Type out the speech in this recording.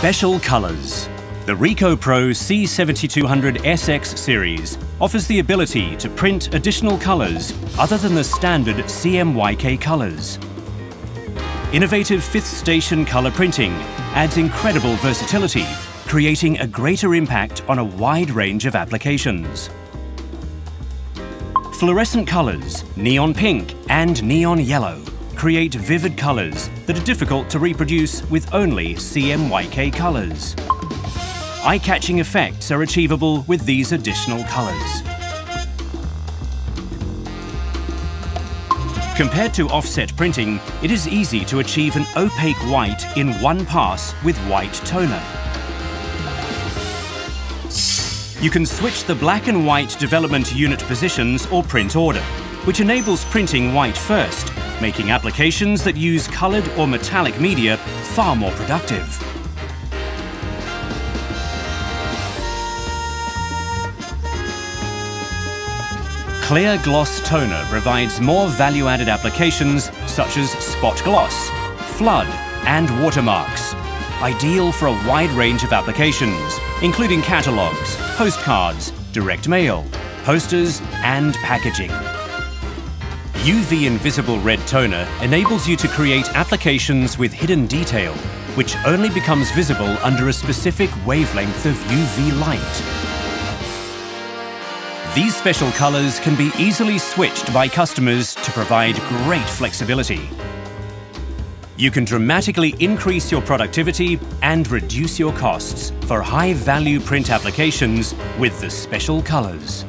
Special colours. The Ricoh Pro C7200 SX series offers the ability to print additional colours other than the standard CMYK colours. Innovative fifth station colour printing adds incredible versatility, creating a greater impact on a wide range of applications. Fluorescent colours, neon pink and neon yellow, create vivid colours that are difficult to reproduce with only CMYK colours. Eye-catching effects are achievable with these additional colours. Compared to offset printing, it is easy to achieve an opaque white in one pass with white toner. You can switch the black and white development unit positions or print order, which enables printing white first making applications that use coloured or metallic media far more productive. Clear Gloss Toner provides more value-added applications such as spot gloss, flood and watermarks. Ideal for a wide range of applications, including catalogues, postcards, direct mail, posters and packaging. UV Invisible Red Toner enables you to create applications with hidden detail, which only becomes visible under a specific wavelength of UV light. These special colours can be easily switched by customers to provide great flexibility. You can dramatically increase your productivity and reduce your costs for high-value print applications with the special colours.